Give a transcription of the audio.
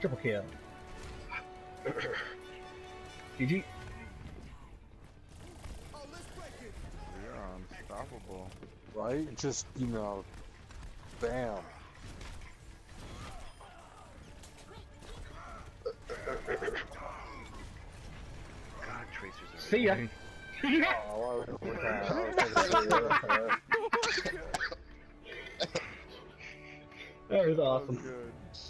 Triple kill. GG. You're unstoppable. Right? Just, you know, bam. God, Tracer's are See ya. Oh, that was awesome.